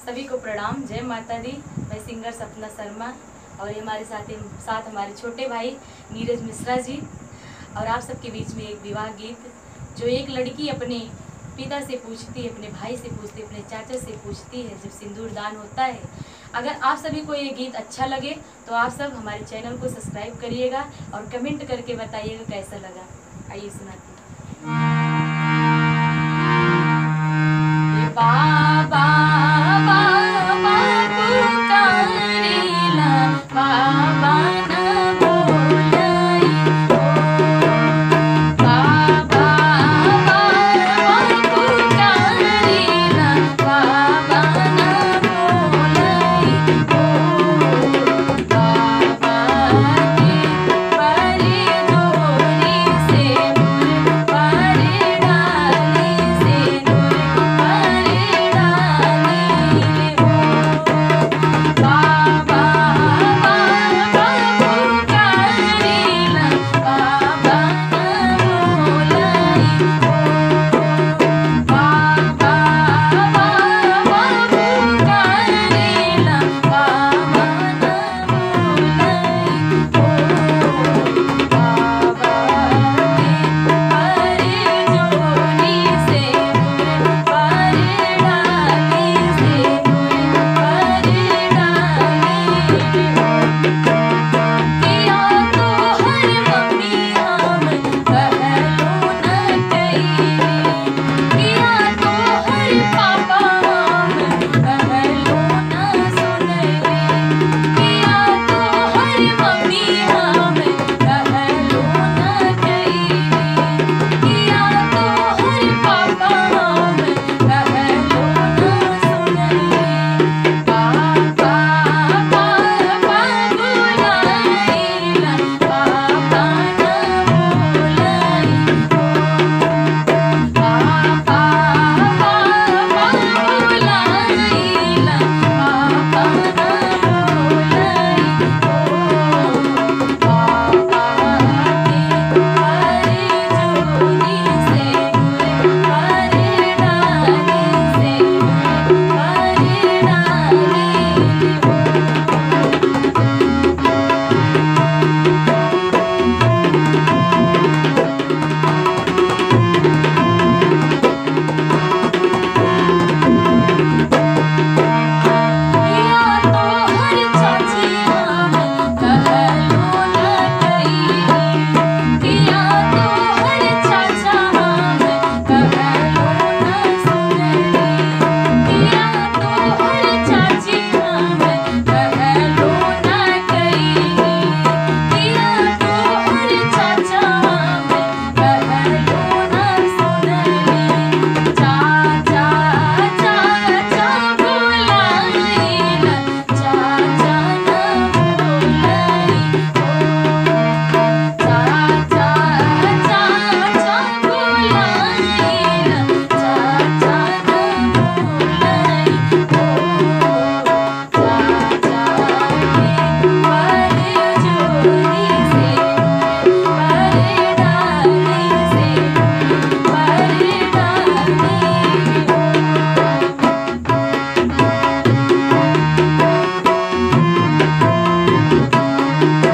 सभी को प्रणाम। जय माता दी मैं सिंगर सपना शर्मा और हमारे साथ साथ हमारे छोटे भाई नीरज मिश्रा जी और आप सबके बीच में एक विवाह गीत जो एक लड़की अपने पिता से पूछती है, अपने भाई से पूछती है, अपने चाचा से पूछती है, जब सिंदूर दान होता है। अगर आप सभी को ये गीत अच्छा लगे तो आप सब हमारे चैनल को सब्सक्राइब करिएगा और कमेंट करके बताइएगा कैसा लगा। आइए सुनाते बाबा Música